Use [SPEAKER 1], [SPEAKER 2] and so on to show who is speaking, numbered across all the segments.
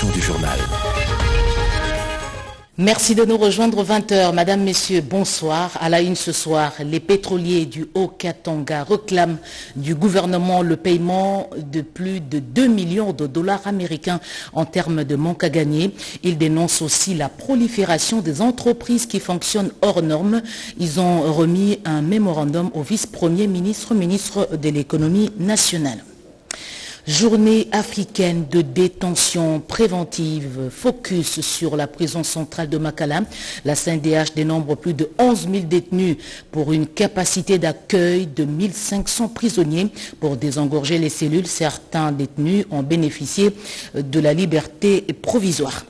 [SPEAKER 1] du journal.
[SPEAKER 2] Merci de nous rejoindre 20h. Madame, Messieurs, bonsoir. À la une ce soir, les pétroliers du Haut-Katanga réclament du gouvernement le paiement de plus de 2 millions de dollars américains en termes de manque à gagner. Ils dénoncent aussi la prolifération des entreprises qui fonctionnent hors normes. Ils ont remis un mémorandum au vice-premier ministre, ministre de l'économie nationale. Journée africaine de détention préventive, focus sur la prison centrale de Makala. La CNDH dénombre plus de 11 000 détenus pour une capacité d'accueil de 1500 prisonniers. Pour désengorger les cellules, certains détenus ont bénéficié de la liberté provisoire.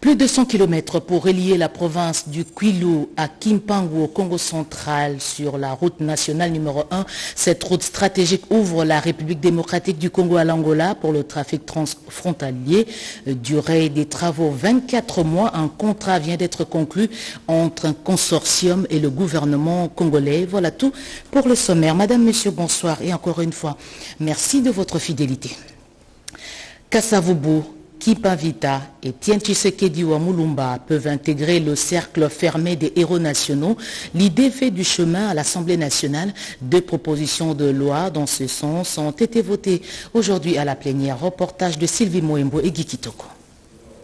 [SPEAKER 2] Plus de 100 km pour relier la province du Kwilu à Kimpangu au Congo central sur la route nationale numéro 1. Cette route stratégique ouvre la République démocratique du Congo à l'Angola pour le trafic transfrontalier. Durée des travaux 24 mois. Un contrat vient d'être conclu entre un consortium et le gouvernement congolais. Voilà tout pour le sommaire. Madame, Monsieur, bonsoir et encore une fois, merci de votre fidélité. Kassavoubou, Kipavita et Tien Tshisekedi Mulumba peuvent intégrer le cercle fermé des héros nationaux. L'idée fait du chemin à l'Assemblée nationale. Deux propositions de loi dans ce sens ont été votées aujourd'hui à la plénière. Reportage de Sylvie Moembo et Guy Kitoko.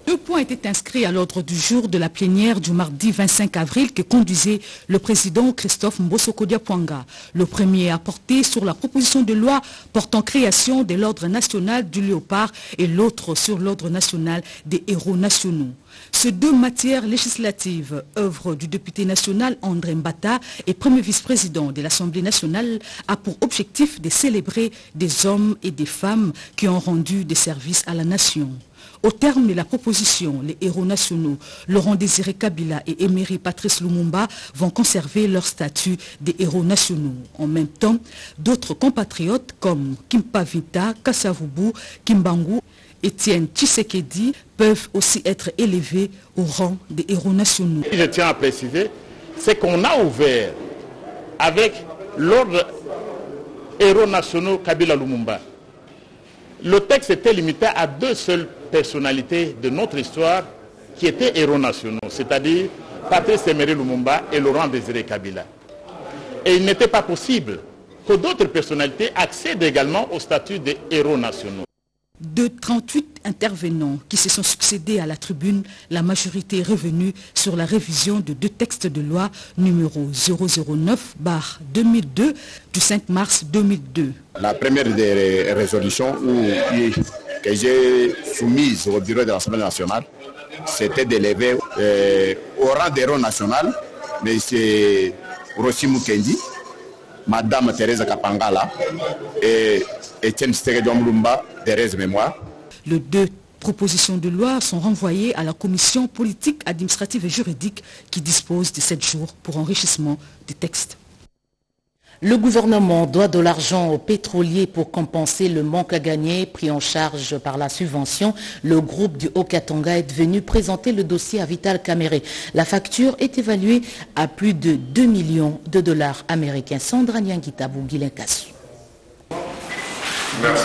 [SPEAKER 3] Deux points étaient inscrits à l'ordre du jour de la plénière du mardi 25 avril que conduisait le président Christophe Mbosokodia Pwanga. Le premier a porté sur la proposition de loi portant création de l'ordre national du léopard et l'autre sur l'ordre national des héros nationaux. Ces deux matières législatives, œuvre du député national André Mbata et premier vice-président de l'Assemblée nationale, a pour objectif de célébrer des hommes et des femmes qui ont rendu des services à la nation. Au terme de la proposition, les héros nationaux Laurent Désiré Kabila et Emery Patrice Lumumba vont conserver leur statut de héros nationaux. En même temps, d'autres compatriotes comme Kimpa Vita, Kassavubu, Kimbangu, Étienne Tshisekedi peuvent aussi être élevés au rang des héros nationaux.
[SPEAKER 4] Je tiens à préciser, c'est qu'on a ouvert avec l'ordre héros nationaux Kabila Lumumba. Le texte était limité à deux seules personnalités de notre histoire qui étaient héros nationaux, c'est-à-dire Patrice Emery Lumumba et Laurent Désiré Kabila. Et il n'était pas possible que d'autres personnalités accèdent également au statut de héros nationaux.
[SPEAKER 3] De 38 intervenants qui se sont succédés à la tribune, la majorité est revenue sur la révision de deux textes de loi numéro 009-2002 du 5 mars 2002.
[SPEAKER 5] La première des résolutions que j'ai soumise au bureau de l'Assemblée nationale, c'était d'élever euh, au rang d'héros national M. Rossi Mukendi, Madame Thérèse Kapangala et Etienne Stegedi Mulumba, Thérèse Mémoire.
[SPEAKER 3] Les deux propositions de loi sont renvoyées à la commission politique, administrative et juridique qui dispose de 7 jours pour enrichissement des textes.
[SPEAKER 2] Le gouvernement doit de l'argent aux pétroliers pour compenser le manque à gagner pris en charge par la subvention. Le groupe du Haut-Katanga est venu présenter le dossier à Vital Caméré. La facture est évaluée à plus de 2 millions de dollars américains. Sandra Nyangita Kassou.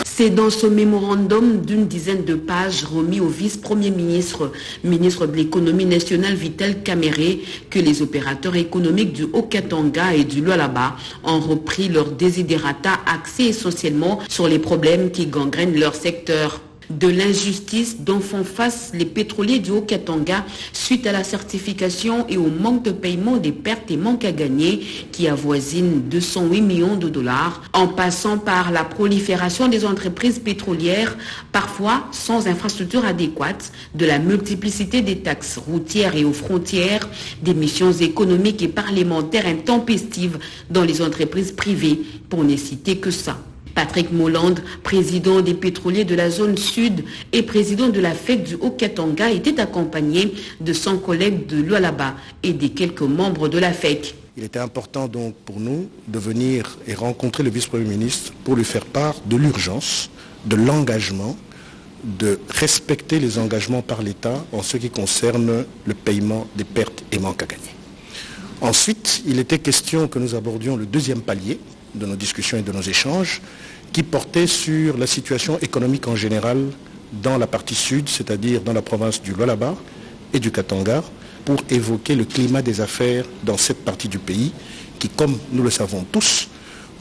[SPEAKER 6] C'est dans ce mémorandum d'une dizaine de pages remis au vice-premier ministre, ministre de l'économie nationale Vitel Caméré, que les opérateurs économiques du Haut-Katanga et du Lualaba ont repris leur désiderata axés essentiellement sur les problèmes qui gangrènent leur secteur de l'injustice dont font face les pétroliers du Haut-Katanga suite à la certification et au manque de paiement des pertes et manques à gagner qui avoisinent 208 millions de dollars, en passant par la prolifération des entreprises pétrolières, parfois sans infrastructure adéquate, de la multiplicité des taxes routières et aux frontières, des missions économiques et parlementaires intempestives dans les entreprises privées, pour ne citer que ça. Patrick Molland, président des pétroliers de la zone sud et président de la fête du Haut-Katanga, était accompagné de son collègue de Lualaba et des quelques membres de la FEC.
[SPEAKER 7] Il était important donc pour nous de venir et rencontrer le vice-premier ministre pour lui faire part de l'urgence, de l'engagement, de respecter les engagements par l'État en ce qui concerne le paiement des pertes et manques à gagner. Ensuite, il était question que nous abordions le deuxième palier de nos discussions et de nos échanges, qui portait sur la situation économique en général dans la partie sud, c'est-à-dire dans la province du Lualaba et du Katanga, pour évoquer le climat des affaires dans cette partie du pays qui, comme nous le savons tous,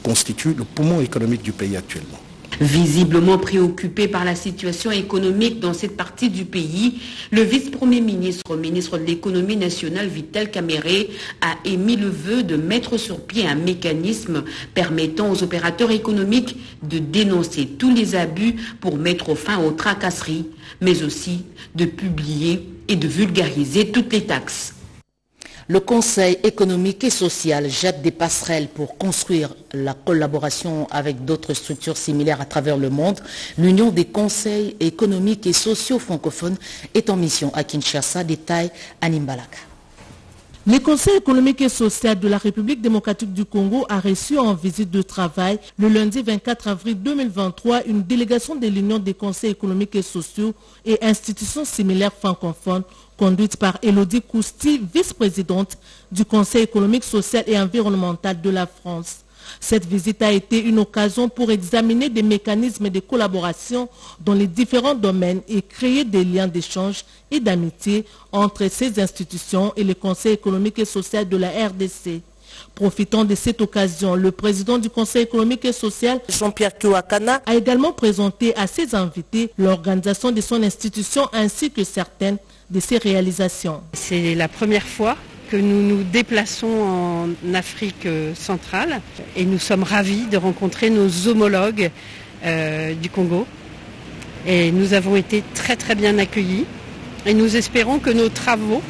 [SPEAKER 7] constitue le poumon économique du pays actuellement.
[SPEAKER 6] Visiblement préoccupé par la situation économique dans cette partie du pays, le vice-premier ministre, ministre de l'économie nationale Vital Caméré, a émis le vœu de mettre sur pied un mécanisme permettant aux opérateurs économiques de dénoncer tous les abus pour mettre fin aux tracasseries, mais aussi de publier et de vulgariser toutes les taxes.
[SPEAKER 2] Le Conseil économique et social jette des passerelles pour construire la collaboration avec d'autres structures similaires à travers le monde. L'Union des conseils économiques et sociaux francophones est en mission à Kinshasa, détail Animbalaka.
[SPEAKER 1] Le Conseil économique et social de la République démocratique du Congo a reçu en visite de travail le lundi 24 avril 2023 une délégation de l'Union des conseils économiques et sociaux et institutions similaires francophones conduite par Elodie Kousti, vice-présidente du Conseil économique, social et environnemental de la France. Cette visite a été une occasion pour examiner des mécanismes de collaboration dans les différents domaines et créer des liens d'échange et d'amitié entre ces institutions et le Conseil économique et social de la RDC. Profitant de cette occasion, le président du Conseil économique et social, Jean-Pierre Kiwakana, a également présenté à ses invités l'organisation de son institution ainsi que certaines de ses réalisations.
[SPEAKER 8] C'est la première fois que nous nous déplaçons en Afrique centrale et nous sommes ravis de rencontrer nos homologues euh, du Congo. Et nous avons été très bien accueillis et nous espérons que nos travaux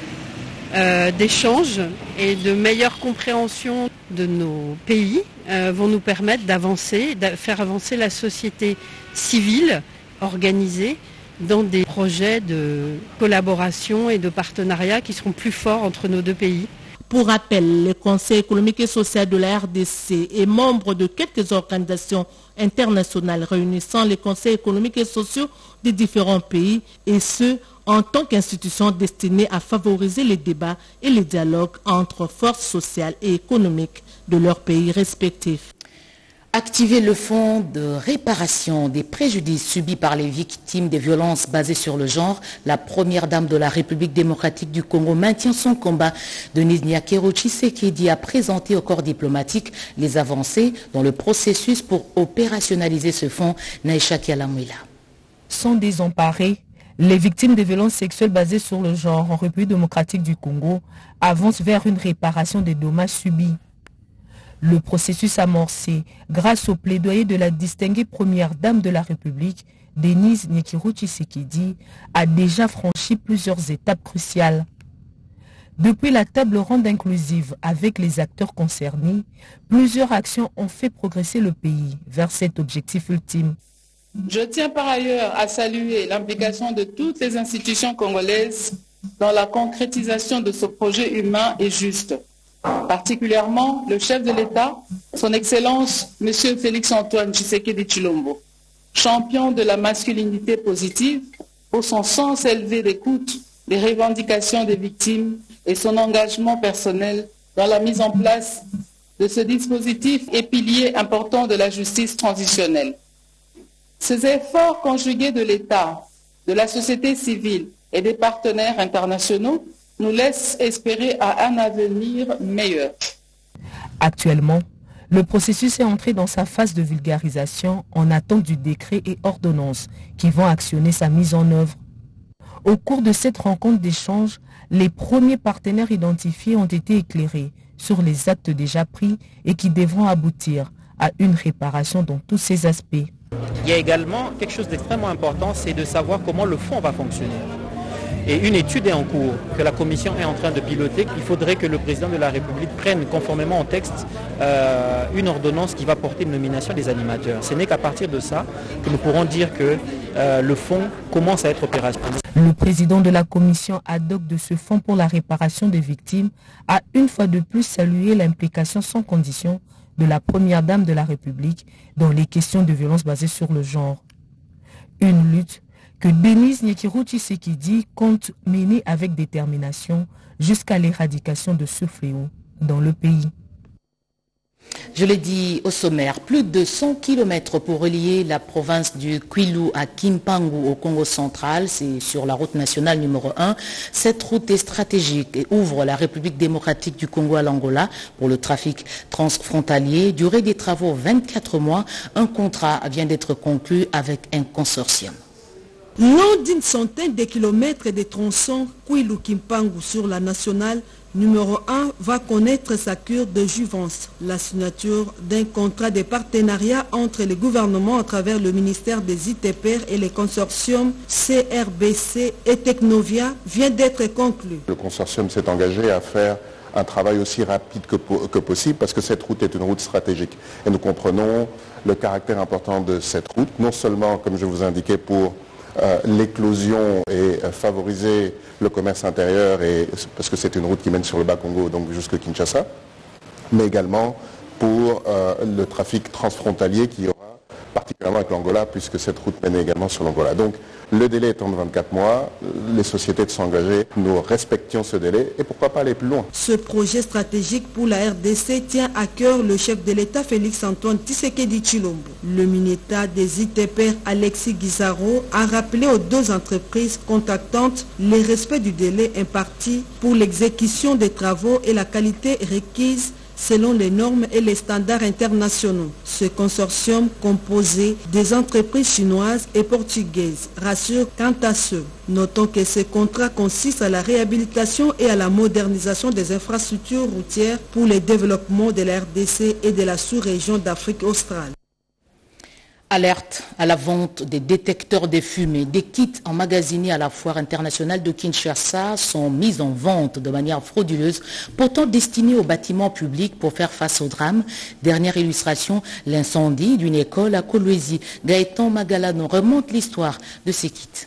[SPEAKER 8] euh, d'échange et de meilleure compréhension de nos pays euh, vont nous permettre d'avancer, de faire avancer la société civile organisée dans des projets de collaboration et de partenariat qui seront plus forts entre nos deux pays.
[SPEAKER 1] Pour rappel, le Conseil économique et social de la RDC est membre de quelques organisations internationales réunissant les conseils économiques et sociaux des différents pays et ce, en tant qu'institution destinée à favoriser les débats et les dialogues entre forces sociales et économiques de leurs pays respectifs.
[SPEAKER 2] Activer le fonds de réparation des préjudices subis par les victimes des violences basées sur le genre, la première dame de la République démocratique du Congo maintient son combat. Denise Nyakero Tshisekedi a présenté au corps diplomatique les avancées dans le processus pour opérationnaliser ce fonds. Naïcha Kialamouila.
[SPEAKER 9] Sans désemparés, les victimes des violences sexuelles basées sur le genre en République démocratique du Congo avancent vers une réparation des dommages subis. Le processus amorcé grâce au plaidoyer de la distinguée première dame de la République, Denise Nyekiro Tshisekedi, a déjà franchi plusieurs étapes cruciales. Depuis la table ronde inclusive avec les acteurs concernés, plusieurs actions ont fait progresser le pays vers cet objectif ultime.
[SPEAKER 10] Je tiens par ailleurs à saluer l'implication de toutes les institutions congolaises dans la concrétisation de ce projet humain et juste particulièrement le chef de l'État, son Excellence M. Félix-Antoine Tshisekedi Chilombo, champion de la masculinité positive pour son sens élevé d'écoute des revendications des victimes et son engagement personnel dans la mise en place de ce dispositif et pilier important de la justice transitionnelle. Ces efforts conjugués de l'État, de la société civile et des partenaires internationaux nous laisse espérer à un avenir meilleur.
[SPEAKER 9] Actuellement, le processus est entré dans sa phase de vulgarisation en attente du décret et ordonnances qui vont actionner sa mise en œuvre. Au cours de cette rencontre d'échange, les premiers partenaires identifiés ont été éclairés sur les actes déjà pris et qui devront aboutir à une réparation dans tous ces aspects.
[SPEAKER 11] Il y a également quelque chose d'extrêmement important, c'est de savoir comment le fonds va fonctionner. Et une étude est en cours que la Commission est en train de piloter. Il faudrait que le président de la République prenne conformément au texte euh, une ordonnance qui va porter une nomination des animateurs. Ce n'est qu'à partir de ça que nous pourrons dire que euh, le fonds commence à être opérationnel.
[SPEAKER 9] Le président de la commission ad hoc de ce fonds pour la réparation des victimes a une fois de plus salué l'implication sans condition de la première dame de la République dans les questions de violence basées sur le genre. Une lutte que Denise Tshisekedi compte mener avec détermination jusqu'à l'éradication de ce fléau dans le pays.
[SPEAKER 2] Je l'ai dit au sommaire, plus de 100 km pour relier la province du Kwilu à Kimpangu au Congo central. C'est sur la route nationale numéro 1. Cette route est stratégique et ouvre la République démocratique du Congo à l'Angola pour le trafic transfrontalier. Durée des travaux 24 mois. Un contrat vient d'être conclu avec un consortium.
[SPEAKER 12] Long d'une centaine de kilomètres de tronçons Kwilu-Kimpangu sur la nationale numéro 1 va connaître sa cure de juvence, la signature d'un contrat de partenariat entre les gouvernements à travers le ministère des ITPR et les consortiums CRBC et Technovia vient d'être conclu.
[SPEAKER 13] Le consortium s'est engagé à faire un travail aussi rapide que, que, possible parce que cette route est une route stratégique. Et nous comprenons le caractère important de cette route, non seulement, comme je vous indiquais, pour euh, l'éclosion et euh, favoriser le commerce intérieur, parce que c'est une route qui mène sur le Bas-Congo, donc jusque Kinshasa, mais également pour euh, le trafic transfrontalier qui particulièrement avec l'Angola, puisque cette route mène également sur l'Angola. Donc le délai étant de 24 mois, les sociétés de s'engager, nous respections ce délai et pourquoi pas aller plus loin.
[SPEAKER 12] Ce projet stratégique pour la RDC tient à cœur le chef de l'État Félix-Antoine Tshisekedi Chilombo. Le ministère des ITPR Alexis Guizaro a rappelé aux deux entreprises contactantes le respect du délai imparti pour l'exécution des travaux et la qualité requise selon les normes et les standards internationaux. Ce consortium composé des entreprises chinoises et portugaises rassure quant à ce. Notons que ce contrat consiste à la réhabilitation et à la modernisation des infrastructures routières pour le développement de la RDC et de la sous-région d'Afrique australe.
[SPEAKER 2] Alerte à la vente des détecteurs de fumée. Des kits emmagasinés à la foire internationale de Kinshasa sont mis en vente de manière frauduleuse, pourtant destinés aux bâtiments publics pour faire face au drame. Dernière illustration, l'incendie d'une école à Kolwezi. Gaëtan Magalano remonte l'histoire de ces kits.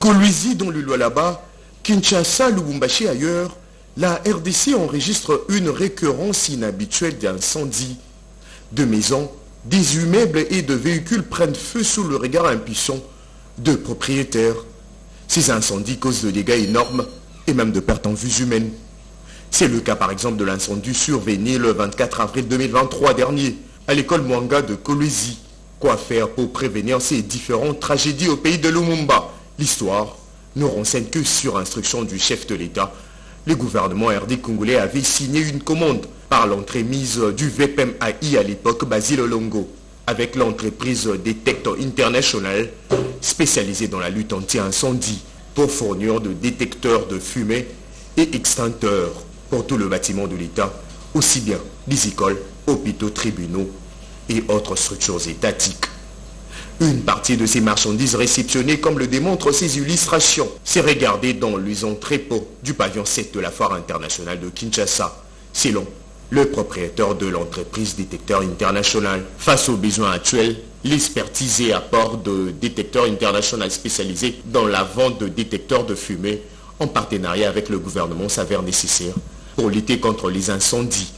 [SPEAKER 14] Kolwezi dans le là-bas, Kinshasa, Lubumbashi ailleurs, la RDC enregistre une récurrence inhabituelle d'incendies. De maisons des immeubles et de véhicules prennent feu sous le regard impuissant de propriétaires. Ces incendies causent de dégâts énormes et même de pertes en vues humaines. C'est le cas par exemple de l'incendie survenu le 24 avril 2023 dernier à l'école Mwanga de Kolwezi. Quoi faire pour prévenir ces différentes tragédies au pays de Lumumba? L'histoire ne renseigne que sur instruction du chef de l'État. Le gouvernement RD congolais avait signé une commande par l'entremise du VPMAI à l'époque Basile Longo avec l'entreprise Detector International spécialisée dans la lutte anti-incendie pour fournir de détecteurs de fumée et extincteurs pour tout le bâtiment de l'État, aussi bien les écoles, hôpitaux, tribunaux et autres structures étatiques. Une partie de ces marchandises réceptionnées, comme le démontrent ces illustrations, s'est regardée dans les entrepôts du pavillon 7 de la foire internationale de Kinshasa, selon le propriétaire de l'entreprise Détecteur International. Face aux besoins actuels, l'expertise et apport de Détecteur International spécialisé dans la vente de détecteurs de fumée en partenariat avec le gouvernement s'avère nécessaire pour lutter contre les incendies.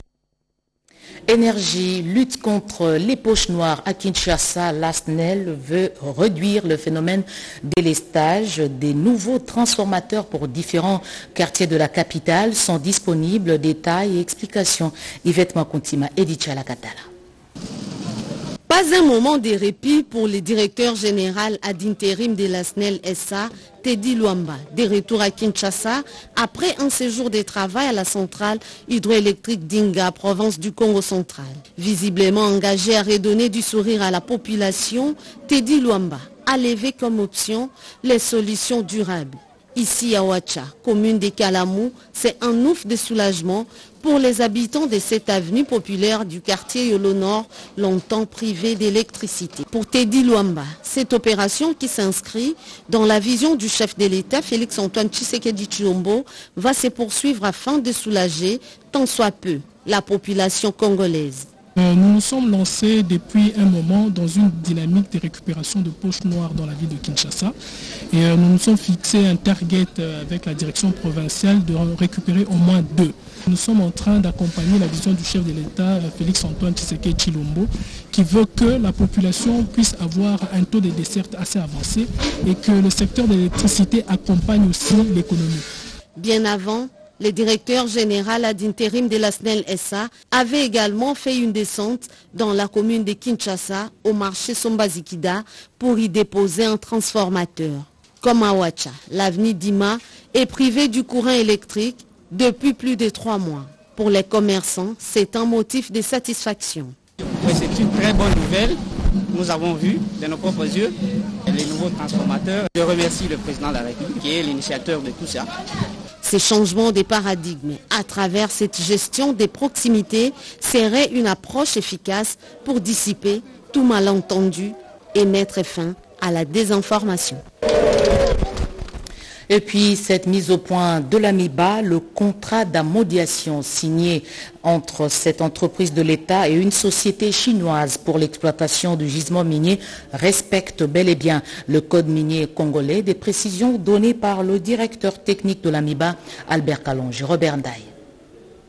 [SPEAKER 2] Énergie, lutte contre les poches noires à Kinshasa, l'ASNEL veut réduire le phénomène délestage. Des nouveaux transformateurs pour différents quartiers de la capitale sont disponibles. Détails et explications. Yvette Makuntima, Edith Chalakatala.
[SPEAKER 15] Pas un moment de répit pour le directeur général ad intérim de la SNEL SA, Teddy Luamba, de retour à Kinshasa après un séjour de travail à la centrale hydroélectrique d'Inga, province du Congo central. Visiblement engagé à redonner du sourire à la population, Teddy Luamba a levé comme option les solutions durables. Ici à Ouacha, commune des Kalamou, c'est un ouf de soulagement pour les habitants de cette avenue populaire du quartier Yolo Nord, longtemps privé d'électricité. Pour Teddy Luamba, cette opération qui s'inscrit dans la vision du chef de l'État, Félix-Antoine Tshisekedi Chilombo, va se poursuivre afin de soulager, tant soit peu, la population congolaise.
[SPEAKER 16] Nous nous sommes lancés depuis un moment dans une dynamique de récupération de poches noires dans la ville de Kinshasa. Et nous nous sommes fixés un target avec la direction provinciale de récupérer au moins deux. Nous sommes en train d'accompagner la vision du chef de l'État, Félix-Antoine Tshisekedi Chilombo, qui veut que la population puisse avoir un taux de desserte assez avancé et que le secteur de l'électricité accompagne aussi l'économie.
[SPEAKER 15] Bien avant, Le directeur général d'intérim de la SNEL SA avait également fait une descente dans la commune de Kinshasa au marché Sombazikida pour y déposer un transformateur. Comme à Ouacha, l'avenue Dima est privée du courant électrique depuis plus de trois mois. Pour les commerçants, c'est un motif de satisfaction.
[SPEAKER 17] c'est une très bonne nouvelle. Nous avons vu de nos propres yeux les nouveaux transformateurs. Je remercie le président de la République qui est l'initiateur de tout ça.
[SPEAKER 15] Ces changements de paradigme à travers cette gestion des proximités seraient une approche efficace pour dissiper tout malentendu et mettre fin à la désinformation.
[SPEAKER 2] Et puis cette mise au point de l'AMIBA, le contrat d'amodiation signé entre cette entreprise de l'État et une société chinoise pour l'exploitation du gisement minier respecte bel et bien le code minier congolais, des précisions données par le directeur technique de l'AMIBA, Albert Kalonge. Robert Ndaye.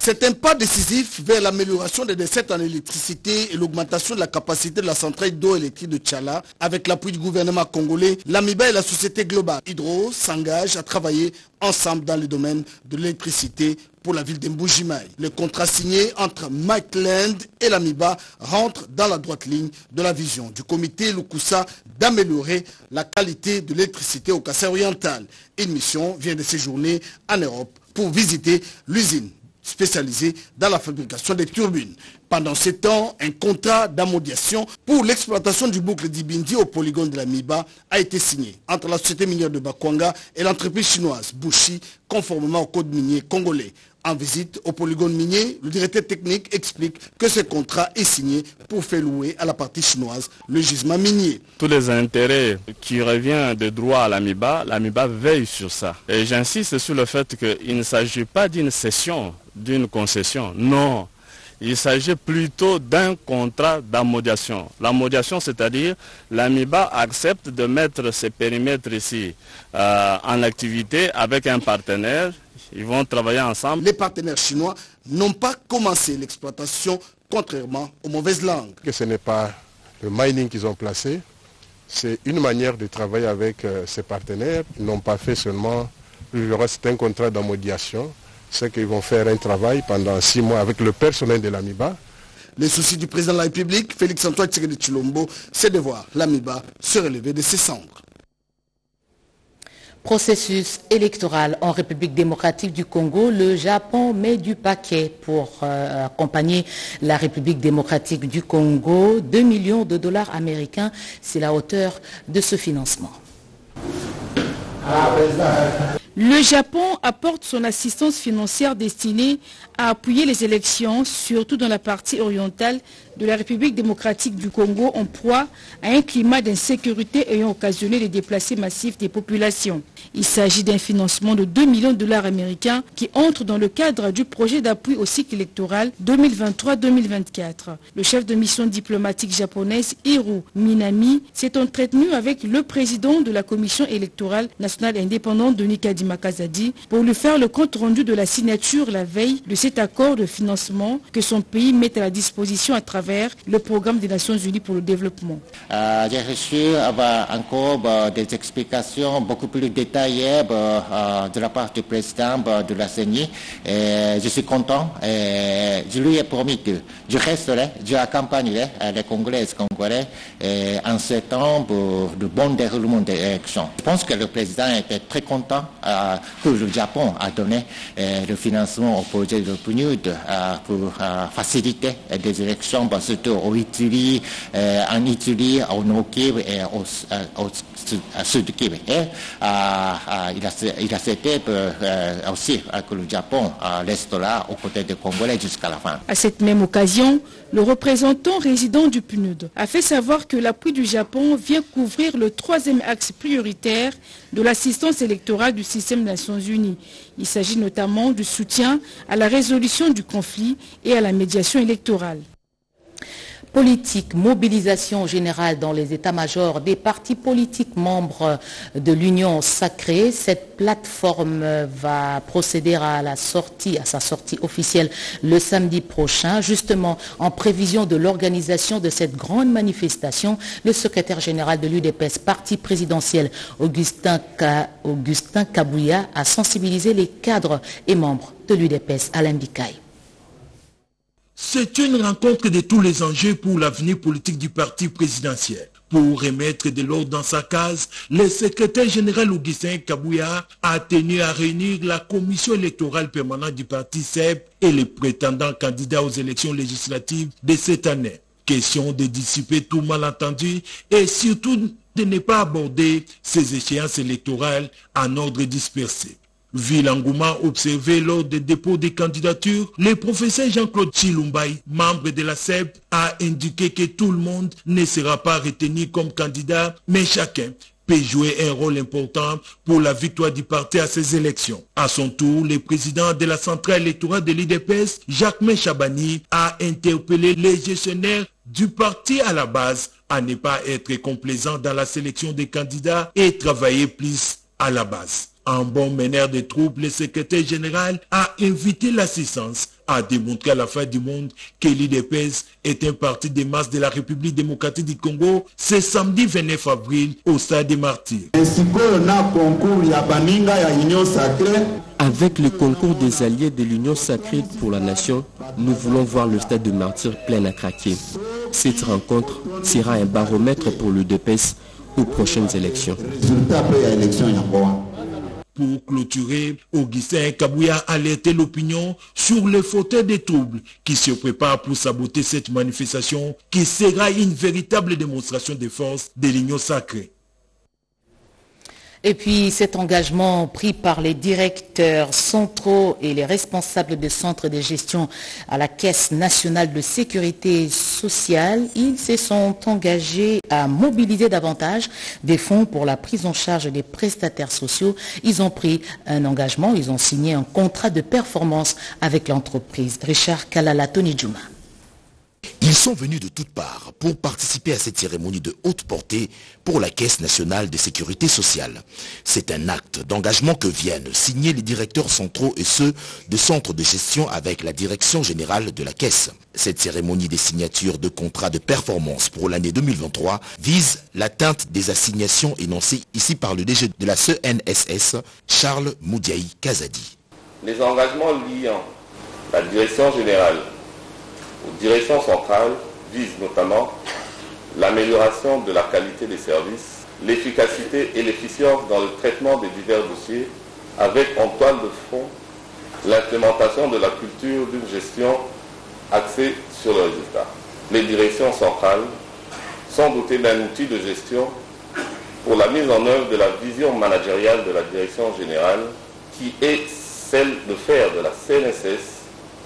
[SPEAKER 18] C'est un pas décisif vers l'amélioration des recettes en électricité et l'augmentation de la capacité de la centrale d'eau électrique de Tchala. Avec l'appui du gouvernement congolais, l'AMIBA et la société globale Hydro s'engagent à travailler ensemble dans le domaine de l'électricité pour la ville d'Emboujimaï. Le contrat signé entre Mike Land et l'AMIBA rentre dans la droite ligne de la vision du comité Lukusa d'améliorer la qualité de l'électricité au Kassai oriental. Une mission vient de séjourner en Europe pour visiter l'usine spécialisé dans la fabrication des turbines. Pendant ce temps, un contrat d'amodiation pour l'exploitation du boucle d'Ibindi au polygone de la Miba a été signé entre la société minière de Bakwanga et l'entreprise chinoise Bushi, conformément au code minier congolais. En visite au polygone minier, le directeur technique explique que ce contrat est signé pour faire louer à la partie chinoise le gisement minier.
[SPEAKER 19] Tous les intérêts qui reviennent de droit à l'AMIBA, l'AMIBA veille sur ça. Et j'insiste sur le fait qu'il ne s'agit pas d'une cession, d'une concession. Non. Il s'agit plutôt d'un contrat d'amodiation. L'amodiation, c'est-à-dire l'AMIBA accepte de mettre ses périmètres ici euh, en activité avec un partenaire ils vont travailler ensemble.
[SPEAKER 18] Les partenaires chinois n'ont pas commencé l'exploitation contrairement aux mauvaises langues.
[SPEAKER 20] Que ce n'est pas le mining qu'ils ont placé, c'est une manière de travailler avec euh, ces partenaires. Ils n'ont pas fait seulement, le reste un contrat d'amodiation. C'est qu'ils vont faire un travail pendant six mois avec le personnel de l'AMIBA.
[SPEAKER 18] Les soucis du président de la République, Félix Antoine Tshisekedi Chilombo, c'est de voir l'AMIBA se relever de ses cendres.
[SPEAKER 2] Processus électoral en République démocratique du Congo, le Japon met du paquet pour euh, accompagner la République démocratique du Congo. 2 millions de dollars américains, c'est la hauteur de ce financement.
[SPEAKER 21] Le Japon apporte son assistance financière destinée à appuyer les élections, surtout dans la partie orientale de la République démocratique du Congo en proie à un climat d'insécurité ayant occasionné les déplacés massifs des populations. Il s'agit d'un financement de 2 millions de dollars américains qui entre dans le cadre du projet d'appui au cycle électoral 2023-2024. Le chef de mission diplomatique japonaise Hiro Minami s'est entretenu avec le président de la commission électorale nationale indépendante de Nikadi Makazadi pour lui faire le compte rendu de la signature la veille de cet accord de financement que son pays met à la disposition à travers le programme des Nations Unies pour le développement.
[SPEAKER 22] Euh, j'ai reçu encore bah, des explications beaucoup plus détaillées bah, euh, de la part du président bah, de la CENI. je suis content. Et je lui ai promis que je resterai, je accompagnerai euh, les Congolais et Congolais en ce temps pour le bon déroulement des élections. Je pense que le président était très content que le Japon a donné le financement au projet de PNUD pour faciliter des élections surtout Ituri, euh, en Ituri, au Nord Kivu et au, euh, au Sud Kivu. Et euh, il, a, il a cité aussi que le Japon reste là aux côtés des Congolais jusqu'à la fin.
[SPEAKER 21] À cette même occasion, le représentant résident du PNUD a fait savoir que l'appui du Japon vient couvrir le troisième axe prioritaire de l'assistance électorale du système des Nations Unies. Il s'agit notamment du soutien à la résolution du conflit et à la médiation électorale.
[SPEAKER 2] Politique, mobilisation générale dans les états-majors des partis politiques membres de l'Union sacrée. Cette plateforme va procéder à sa sortie officielle le samedi prochain. Justement, en prévision de l'organisation de cette grande manifestation, le secrétaire général de l'UDPS, parti présidentiel, Augustin, Augustin Kabouya, a sensibilisé les cadres et membres de l'UDPS à l'Indicaï.
[SPEAKER 23] C'est une rencontre de tous les enjeux pour l'avenir politique du parti présidentiel. Pour remettre de l'ordre dans sa case, le secrétaire général Augustin Kabouya a tenu à réunir la commission électorale permanente du parti CEP et les prétendants candidats aux élections législatives de cette année. Question de dissiper tout malentendu et surtout de ne pas aborder ces échéances électorales en ordre dispersé. Vu l'engouement observé lors des dépôts des candidatures, le professeur Jean-Claude Chilumbaï, membre de la CEP, a indiqué que tout le monde ne sera pas retenu comme candidat, mais chacun peut jouer un rôle important pour la victoire du parti à ces élections. À son tour, le président de la centrale électorale de l'IDPS, Jacques Chabani, a interpellé les gestionnaires du parti à la base à ne pas être complaisants dans la sélection des candidats et travailler plus à la base. En bon meneur de troupes, le secrétaire général a invité l'assistance à démontrer à la fin du monde que l'IDPS est un parti des masses de la République démocratique du Congo ce samedi 29 avril au stade des Martyrs.
[SPEAKER 24] Avec le concours des alliés de l'Union sacrée pour la nation, nous voulons voir le stade de Martyrs plein à craquer. Cette rencontre sera un baromètre pour l'UDPS aux prochaines élections.
[SPEAKER 23] Pour clôturer, Augustin Kabouya a alerté l'opinion sur le fauteuil des troubles qui se prépare pour saboter cette manifestation qui sera une véritable démonstration de force de l'Union sacrée.
[SPEAKER 2] Et puis cet engagement pris par les directeurs centraux et les responsables des centres de gestion à la Caisse nationale de sécurité sociale, ils se sont engagés à mobiliser davantage des fonds pour la prise en charge des prestataires sociaux. Ils ont pris un engagement, ils ont signé un contrat de performance avec l'entreprise. Richard Kalala Tony Juma.
[SPEAKER 25] Ils sont venus de toutes parts pour participer à cette cérémonie de haute portée pour la Caisse nationale de sécurité sociale. C'est un acte d'engagement que viennent signer les directeurs centraux et ceux de centres de gestion avec la direction générale de la Caisse. Cette cérémonie des signatures de contrats de performance pour l'année 2023 vise l'atteinte des assignations énoncées ici par le DG de la CNSS, Charles Moudiaï Kazadi.
[SPEAKER 26] Les engagements liant la direction générale aux directions centrales visent notamment l'amélioration de la qualité des services, l'efficacité et l'efficience dans le traitement des divers dossiers, avec en toile de fond l'implémentation de la culture d'une gestion axée sur le résultat. Les directions centrales sont dotées d'un outil de gestion pour la mise en œuvre de la vision managériale de la direction générale qui est celle de faire de la CNSS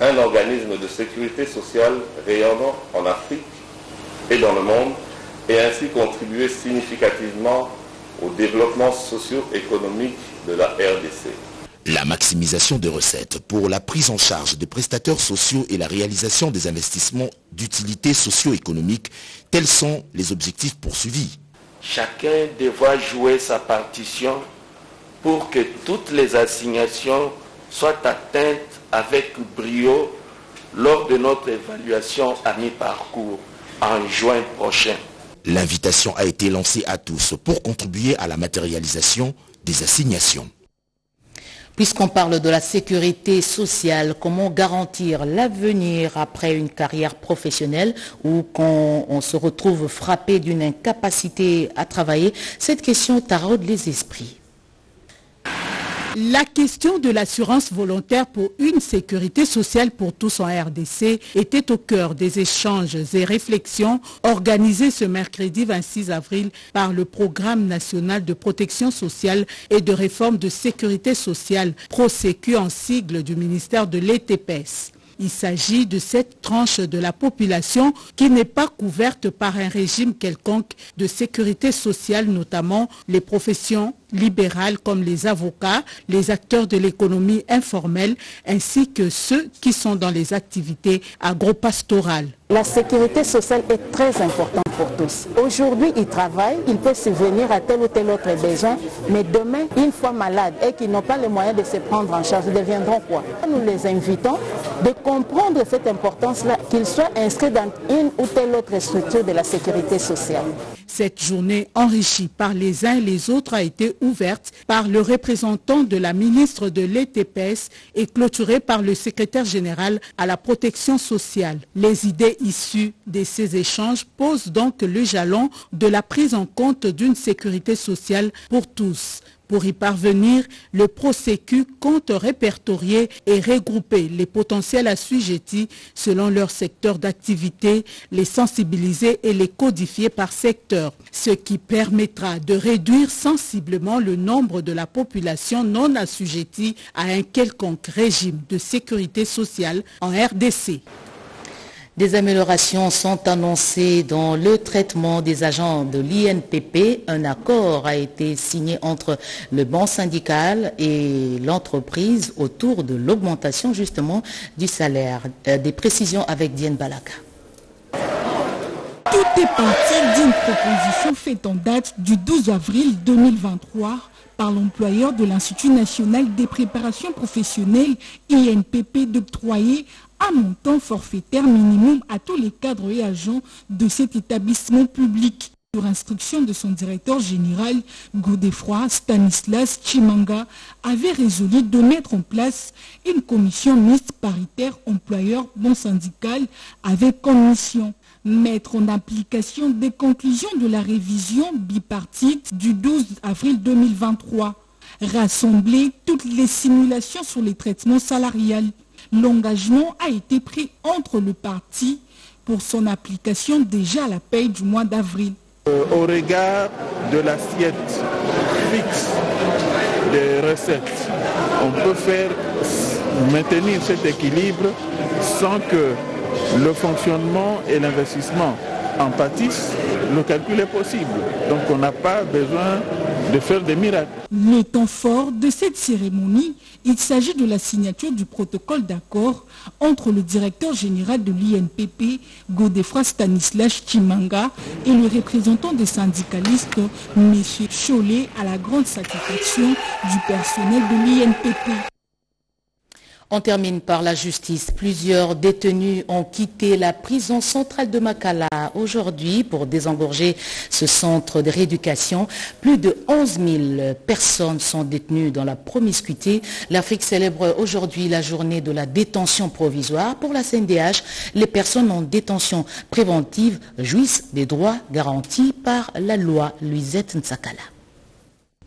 [SPEAKER 26] un organisme de sécurité sociale rayonnant en Afrique et dans le monde et ainsi contribuer significativement au développement socio-économique de la RDC.
[SPEAKER 25] La maximisation de recettes pour la prise en charge des prestataires sociaux et la réalisation des investissements d'utilité socio-économique, tels sont les objectifs poursuivis.
[SPEAKER 27] Chacun devra jouer sa partition pour que toutes les assignations soient atteintes avec brio lors de notre évaluation à mi-parcours en juin prochain.
[SPEAKER 25] L'invitation a été lancée à tous pour contribuer à la matérialisation des assignations.
[SPEAKER 2] Puisqu'on parle de la sécurité sociale, comment garantir l'avenir après une carrière professionnelle ou quand on se retrouve frappé d'une incapacité à travailler? Cette question taraude les esprits.
[SPEAKER 3] La question de l'assurance volontaire pour une sécurité sociale pour tous en RDC était au cœur des échanges et réflexions organisés ce mercredi 26 avril par le Programme national de protection sociale et de réforme de sécurité sociale, ProSécu en sigle du ministère de l'ETPS. Il s'agit de cette tranche de la population qui n'est pas couverte par un régime quelconque de sécurité sociale, notamment les professions
[SPEAKER 28] libérales comme les avocats, les acteurs de l'économie informelle ainsi que ceux qui sont dans les activités agropastorales.
[SPEAKER 29] La sécurité sociale est très importante pour tous. Aujourd'hui, ils travaillent, ils peuvent subvenir à tel ou tel autre besoin, mais demain, une fois malades et qu'ils n'ont pas les moyens de se prendre en charge, ils deviendront quoi? Nous les invitons de comprendre cette importance-là, qu'ils soient inscrits dans une ou telle autre structure de la sécurité sociale.
[SPEAKER 28] Cette journée enrichie par les uns et les autres a été ouverte par le représentant de la ministre de l'ETPS et clôturée par le secrétaire général à la protection sociale. Les idées issues de ces échanges posent donc le jalon de la prise en compte d'une sécurité sociale pour tous. Pour y parvenir, le ProSécu compte répertorier et regrouper les potentiels assujettis selon leur secteur d'activité, les sensibiliser et les codifier par secteur, ce qui permettra de réduire sensiblement le nombre de la population non assujettie à un quelconque régime de sécurité sociale en RDC.
[SPEAKER 2] Des améliorations sont annoncées dans le traitement des agents de l'INPP. Un accord a été signé entre le banc syndical et l'entreprise autour de l'augmentation justement du salaire. Euh, des précisions avec Diane Balaka.
[SPEAKER 30] Tout est parti d'une proposition faite en date du 12 avril 2023 par l'employeur de l'Institut national des préparations professionnelles INPP d'octroyer un montant forfaitaire minimum à tous les cadres et agents de cet établissement public. Sur instruction de son directeur général, Godefroy Stanislas Chimanga avait résolu de mettre en place une commission mixte paritaire employeur-bon syndical avec commission mettre en application des conclusions de la révision bipartite du 12 avril 2023, rassembler toutes les simulations sur les traitements salariales. L'engagement a été pris entre le parti pour son application déjà à la paye du mois d'avril.
[SPEAKER 31] Euh, au regard de l'assiette fixe des recettes, on peut faire maintenir cet équilibre sans que le fonctionnement et l'investissement en pâtissent, le calcul est possible. Donc on n'a pas besoin
[SPEAKER 30] Le temps fort de cette cérémonie, il s'agit de la signature du protocole d'accord entre le directeur général de l'INPP, Godefroy Stanislas Chimanga, et le représentant des syndicalistes, M. Cholet, à la grande satisfaction du personnel de l'INPP.
[SPEAKER 2] On termine par la justice. Plusieurs détenus ont quitté la prison centrale de Makala aujourd'hui pour désengorger ce centre de rééducation. Plus de 11 000 personnes sont détenues dans la promiscuité. L'Afrique célèbre aujourd'hui la journée de la détention provisoire. Pour la CNDH, les personnes en détention préventive jouissent des droits garantis par la loi Luisette Nsakala.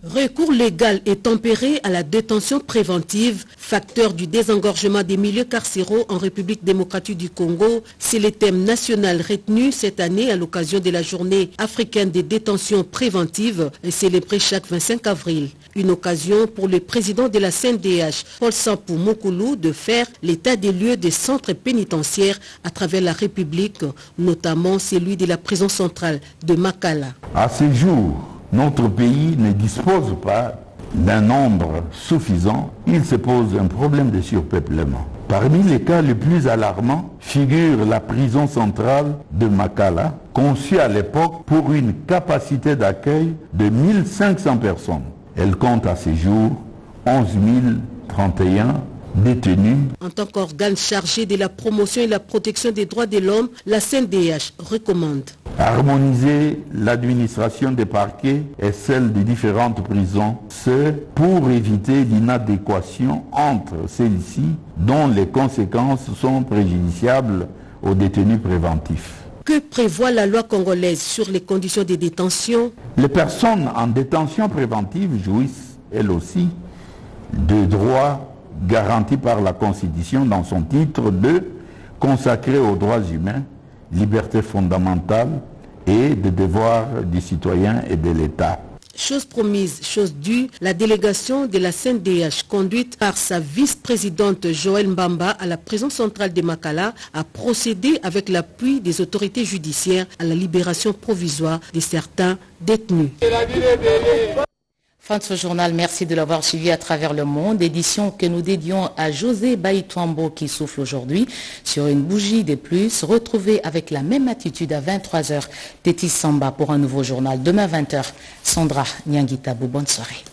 [SPEAKER 32] Recours légal et tempéré à la détention préventive, facteur du désengorgement des milieux carcéraux en République démocratique du Congo, c'est le thème national retenu cette année à l'occasion de la journée africaine des détentions préventives célébrée chaque 25 avril. Une occasion pour le président de la CNDH, Paul Sampou Mokoulou, de faire l'état des lieux des centres pénitentiaires à travers la République, notamment celui de la prison centrale de Makala.
[SPEAKER 33] À notre pays ne dispose pas d'un nombre suffisant, il se pose un problème de surpeuplement. Parmi les cas les plus alarmants figure la prison centrale de Makala, conçue à l'époque pour une capacité d'accueil de 1500 personnes. Elle compte à ce jour 11 031 détenus.
[SPEAKER 32] En tant qu'organe chargé de la promotion et la protection des droits de l'homme, la CNDH recommande
[SPEAKER 33] harmoniser l'administration des parquets et celle des différentes prisons, ce pour éviter l'inadéquation entre celles-ci dont les conséquences sont préjudiciables aux détenus préventifs.
[SPEAKER 32] Que prévoit la loi congolaise sur les conditions de détention?
[SPEAKER 33] Les personnes en détention préventive jouissent, elles aussi, de droits garantis par la Constitution dans son titre 2 consacré aux droits humains liberté fondamentale et des devoirs du citoyen et de l'État.
[SPEAKER 32] Chose promise, chose due, la délégation de la CNDH conduite par sa vice-présidente Joël Mbamba à la prison centrale de Makala a procédé avec l'appui des autorités judiciaires à la libération provisoire de certains détenus.
[SPEAKER 2] Fin de ce journal, merci de l'avoir suivi à travers le monde. Édition que nous dédions à José Baïtouambo qui souffle aujourd'hui sur une bougie de plus. Retrouvez avec la même attitude à 23h Tétis Samba pour un nouveau journal. Demain 20h, Sandra Nyangitabo. Bonne soirée.